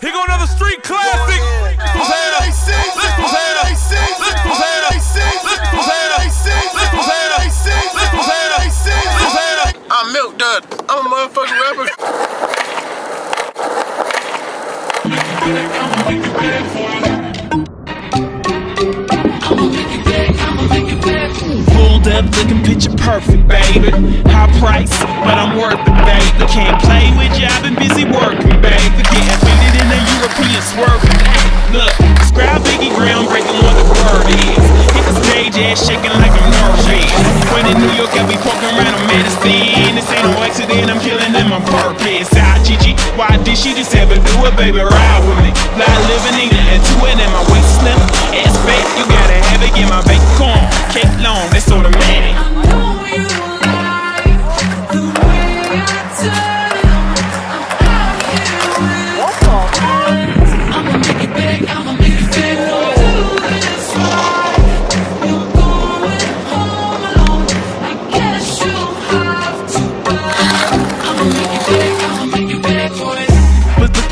Here go another street classic. I'm Milk Dud. I'm a motherfucking rapper. Pulled up looking picture perfect, baby. High price, but I'm worth it, baby. Can't play with you, I've been busy working, Biggie groundbreaking what the word is. Hit the stage, ass shaking like I'm nervous. When in New York, I'll be poking around on medicine. This ain't no accident, I'm killing them on purpose. Ah, Gigi, why did she just ever do it, baby? Ride with me. Fly living in and two in my waist slim. Ass fat, you gotta have it, get my bacon. Cake long, that's automatic. Put,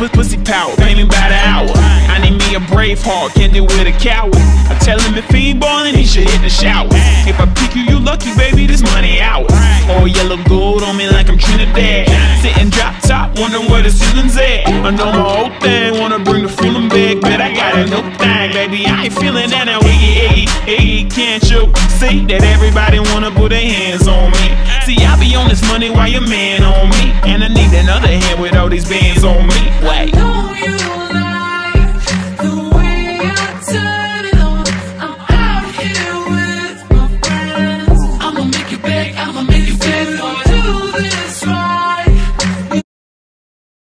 pussy power, paying by the hour. I need me a brave heart, can't deal with a coward. I tell him if he ain't ballin', he should hit the shower. If I pick you, you lucky, baby, this money ours. All yellow gold on me like I'm Trinidad. Sitting drop top, wondering where the ceiling's at. I know my whole thing, wanna bring the got a new baby. I ain't feeling that now, Iggy, Iggy, Iggy, can't you see that everybody wanna put their hands on me? See, I be on this money while your man on me, and I need another hand with all these bands on me. Wait.